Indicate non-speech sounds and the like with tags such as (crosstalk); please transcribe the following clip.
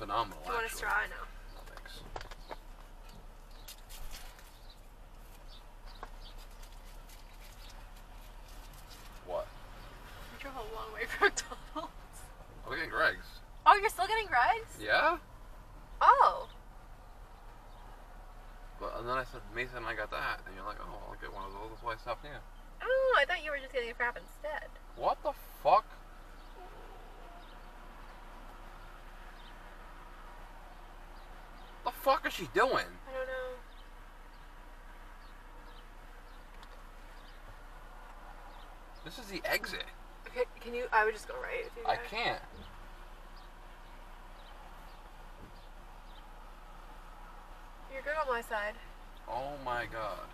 phenomenal. Do you want a actually. straw? I know. No, thanks. What? We drove a long way from (laughs) McDonald's. I'm getting Greggs. Oh, you're still getting Greggs? Yeah? Oh. But, and then I said, Mason, I got that. And you're like, oh, I'll get one of those. That's why I stopped here. Oh, I thought you were just getting a crap instead. What the fuck? The fuck is she doing? I don't know. This is the exit. Okay, can you? I would just go right. If you I guys- can't. You're good on my side. Oh my god.